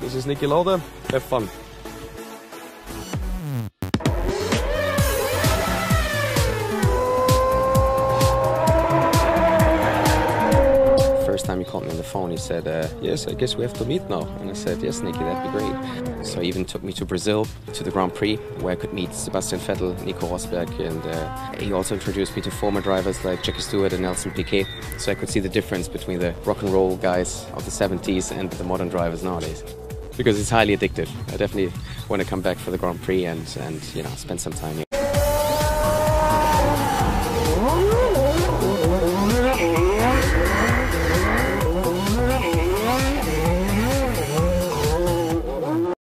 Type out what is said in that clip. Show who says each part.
Speaker 1: This is Niki Lauda. Have fun. First time he called me on the phone, he said, uh, Yes, I guess we have to meet now. And I said, Yes, Niki, that'd be great. So he even took me to Brazil, to the Grand Prix, where I could meet Sebastian Vettel, Nico Rosberg, and uh, he also introduced me to former drivers like Jackie Stewart and Nelson Piquet. So I could see the difference between the rock and roll guys of the 70s and the modern drivers nowadays. Because it's highly addictive. I definitely want to come back for the Grand Prix and, and you know, spend some time here.